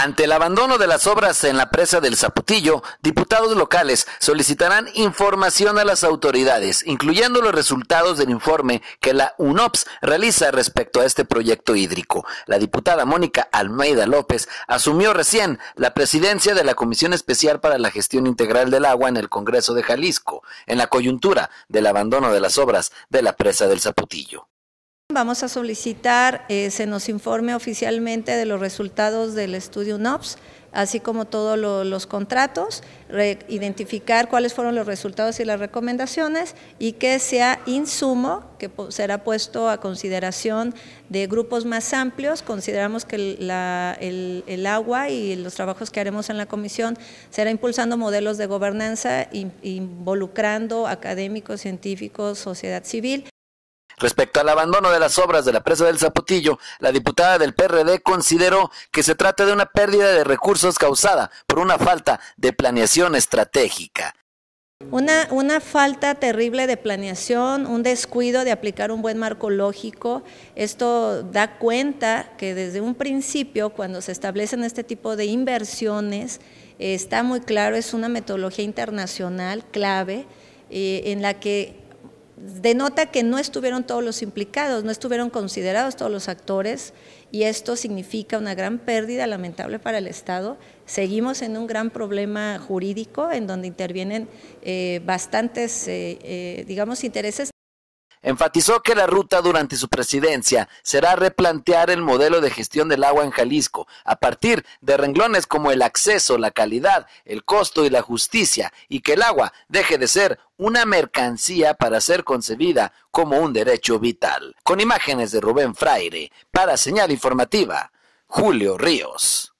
Ante el abandono de las obras en la presa del Zapotillo, diputados locales solicitarán información a las autoridades, incluyendo los resultados del informe que la UNOPS realiza respecto a este proyecto hídrico. La diputada Mónica Almeida López asumió recién la presidencia de la Comisión Especial para la Gestión Integral del Agua en el Congreso de Jalisco, en la coyuntura del abandono de las obras de la presa del Zapotillo. Vamos a solicitar eh, se nos informe oficialmente de los resultados del estudio NOPS, así como todos los contratos, identificar cuáles fueron los resultados y las recomendaciones y que sea insumo que será puesto a consideración de grupos más amplios. Consideramos que el, el, agua y los trabajos que haremos en la comisión será impulsando modelos de gobernanza, involucrando académicos, científicos, sociedad civil. Respecto al abandono de las obras de la presa del Zapotillo, la diputada del PRD consideró que se trata de una pérdida de recursos causada por una falta de planeación estratégica. Una, una, falta terrible de planeación, un descuido de aplicar un buen marco lógico. Esto da cuenta que desde un principio, cuando se establecen este tipo de inversiones, está muy claro, es una metodología internacional clave eh, en la que denota que no estuvieron todos los implicados, no estuvieron considerados todos los actores y esto significa una gran pérdida lamentable para el Estado. Seguimos en un gran problema jurídico en donde intervienen eh, bastantes, eh, eh, digamos, intereses Enfatizó que la ruta durante su presidencia será replantear el modelo de gestión del agua en Jalisco a partir de renglones como el acceso, la calidad, el costo y la justicia, y que el agua deje de ser una mercancía para ser concebida como un derecho vital. Con imágenes de Rubén Fraire, para señal informativa, Julio Ríos.